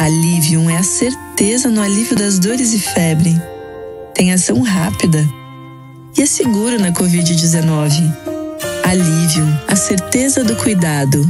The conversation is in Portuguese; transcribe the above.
Alivium é a certeza no alívio das dores e febre. Tem ação rápida e é seguro na Covid-19. Alivium, a certeza do cuidado.